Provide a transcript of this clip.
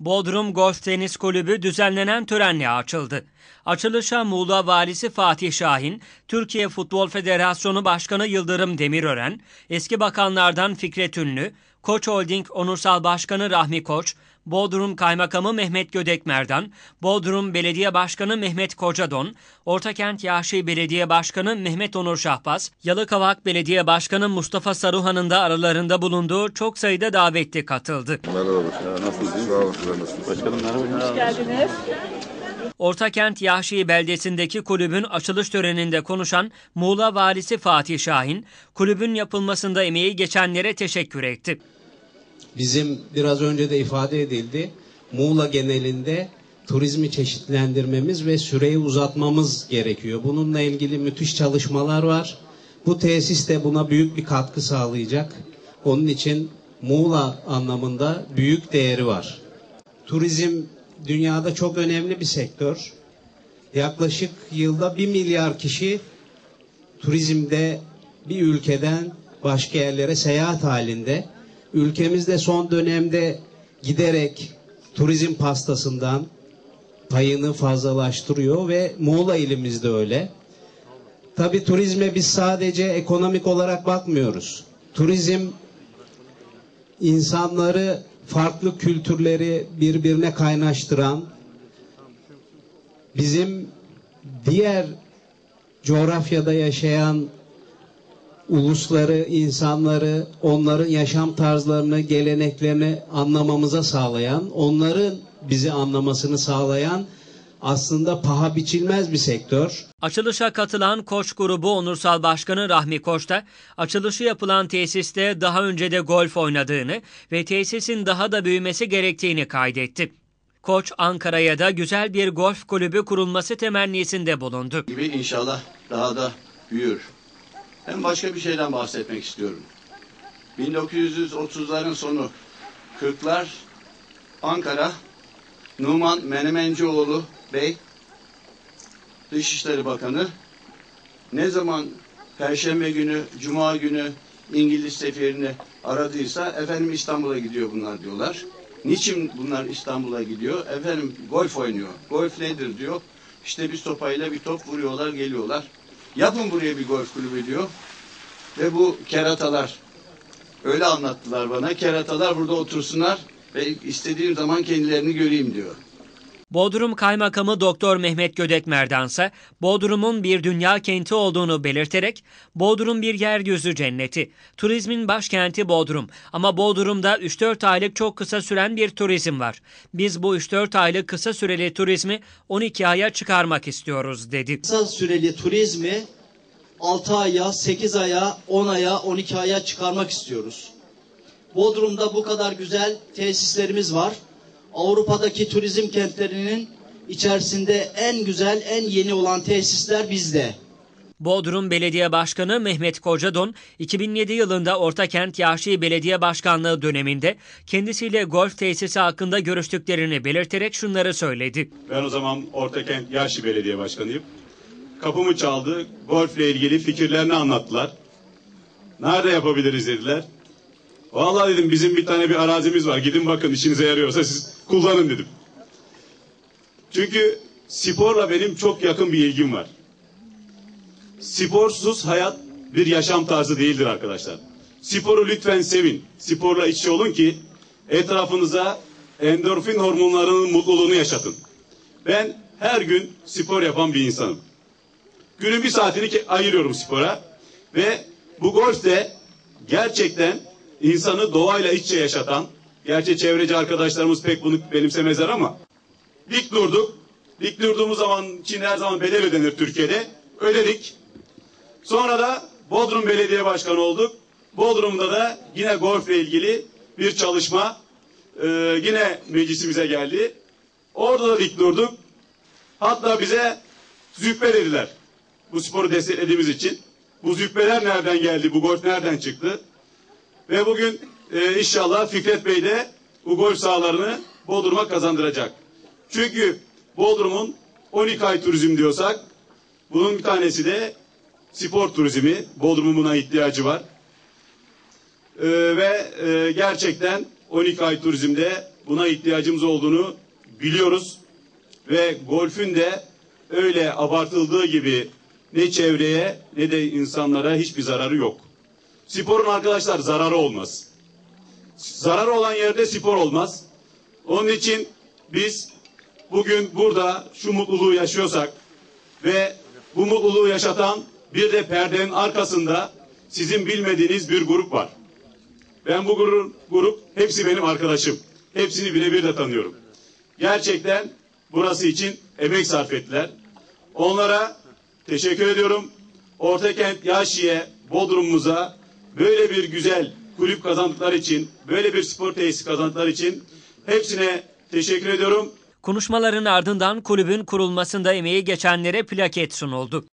Bodrum Golf Tenis Kulübü düzenlenen törenle açıldı. Açılışa Muğla Valisi Fatih Şahin, Türkiye Futbol Federasyonu Başkanı Yıldırım Demirören, eski bakanlardan Fikret Ünlü, Koç Holding Onursal Başkanı Rahmi Koç, Bodrum Kaymakamı Mehmet Gödekmerdan, Bodrum Belediye Başkanı Mehmet Kocadon, Ortakent Yahşi Belediye Başkanı Mehmet Onur Şahbaz, Yalıkavak Belediye Başkanı Mustafa Saruhan'ın da aralarında bulunduğu çok sayıda davetli katıldı. Merhaba başkanım. Nasılsınız? Sağ olun. Nasılsınız? Başkanım merhaba. Hoş geldiniz. Ortakent Yahşi beldesindeki kulübün açılış töreninde konuşan Muğla Valisi Fatih Şahin, kulübün yapılmasında emeği geçenlere teşekkür etti. Bizim biraz önce de ifade edildi. Muğla genelinde turizmi çeşitlendirmemiz ve süreyi uzatmamız gerekiyor. Bununla ilgili müthiş çalışmalar var. Bu tesis de buna büyük bir katkı sağlayacak. Onun için Muğla anlamında büyük değeri var. Turizm dünyada çok önemli bir sektör. Yaklaşık yılda bir milyar kişi turizmde bir ülkeden başka yerlere seyahat halinde. Ülkemizde son dönemde giderek turizm pastasından payını fazlalaştırıyor ve Muğla ilimizde öyle. Tabi turizme biz sadece ekonomik olarak bakmıyoruz. Turizm insanları farklı kültürleri birbirine kaynaştıran, bizim diğer coğrafyada yaşayan ulusları, insanları, onların yaşam tarzlarını, geleneklerini anlamamıza sağlayan, onların bizi anlamasını sağlayan aslında paha biçilmez bir sektör. Açılışa katılan Koç grubu Onursal Başkanı Rahmi Koç da açılışı yapılan tesiste daha önce de golf oynadığını ve tesisin daha da büyümesi gerektiğini kaydetti. Koç Ankara'ya da güzel bir golf kulübü kurulması temennisinde bulundu. Gibi inşallah daha da büyür. Hem başka bir şeyden bahsetmek istiyorum. 1930'ların sonu 40'lar Ankara Numan Menemencioğlu Bey Dışişleri Bakanı ne zaman Perşembe günü, Cuma günü İngiliz seferini aradıysa efendim İstanbul'a gidiyor bunlar diyorlar. Niçin bunlar İstanbul'a gidiyor? Efendim golf oynuyor. Golf nedir diyor. İşte bir sopayla bir top vuruyorlar geliyorlar. Yapın buraya bir golf kulübü diyor. Ve bu keratalar öyle anlattılar bana. Keratalar burada otursunlar ve istediğim zaman kendilerini göreyim diyor. Bodrum Kaymakamı Doktor Mehmet Gödekmerdansa Bodrum'un bir dünya kenti olduğunu belirterek Bodrum bir yeryüzü cenneti, turizmin başkenti Bodrum ama Bodrum'da 3-4 aylık çok kısa süren bir turizm var. Biz bu 3-4 aylık kısa süreli turizmi 12 aya çıkarmak istiyoruz dedi. Kısa süreli turizmi 6 aya, 8 aya, 10 aya, 12 aya çıkarmak istiyoruz. Bodrum'da bu kadar güzel tesislerimiz var. Avrupa'daki turizm kentlerinin içerisinde en güzel, en yeni olan tesisler bizde. Bodrum Belediye Başkanı Mehmet Kocadon, 2007 yılında Ortakent Yahşi Belediye Başkanlığı döneminde kendisiyle golf tesisi hakkında görüştüklerini belirterek şunları söyledi. Ben o zaman Ortakent Yaşlı Belediye Başkanıyım. Kapımı çaldı, golfle ilgili fikirlerini anlattılar. Nerede yapabiliriz dediler. Vallahi dedim bizim bir tane bir arazimiz var. Gidin bakın işinize yarıyorsa siz kullanın dedim. Çünkü sporla benim çok yakın bir ilgim var. Sporsuz hayat bir yaşam tarzı değildir arkadaşlar. Sporu lütfen sevin. Sporla içi olun ki etrafınıza endorfin hormonlarının mutluluğunu yaşatın. Ben her gün spor yapan bir insanım. Günün bir saatini ayırıyorum spora ve bu golf de gerçekten insanı doğayla iç içe yaşatan, gerçi çevreci arkadaşlarımız pek bunu benimsemezler ama dik durduk. Dik durduğumuz zaman için her zaman bedel ödenir Türkiye'de. Ödedik. Sonra da Bodrum Belediye Başkanı olduk. Bodrum'da da yine golfle ilgili bir çalışma e, yine meclisimize geldi. Orada da dik durduk. Hatta bize züppe dediler. Bu sporu desteklediğimiz için. Bu züppeler nereden geldi? Bu golf nereden çıktı? Ve bugün e, inşallah Fikret Bey de bu golf sahalarını Bodrum'a kazandıracak. Çünkü Bodrum'un 12 ay turizm diyorsak bunun bir tanesi de spor turizmi. Bodrum'un buna ihtiyacı var. Ee, ve e, gerçekten 12 ay turizmde buna ihtiyacımız olduğunu biliyoruz. Ve golfün de öyle abartıldığı gibi ne çevreye ne de insanlara hiçbir zararı yok. Sporun arkadaşlar zararı olmaz. Zararı olan yerde spor olmaz. Onun için biz bugün burada şu mutluluğu yaşıyorsak ve bu mutluluğu yaşatan bir de perdenin arkasında sizin bilmediğiniz bir grup var. Ben bu grup, grup hepsi benim arkadaşım. Hepsini birebir de tanıyorum. Gerçekten burası için emek sarf ettiler. Onlara teşekkür ediyorum. Ortakent Yaşi'ye, Bodrum'umuza böyle bir güzel kulüp kazandıkları için, böyle bir spor tesisi kazandıkları için hepsine teşekkür ediyorum. Konuşmaların ardından kulübün kurulmasında emeği geçenlere plaket sunuldu.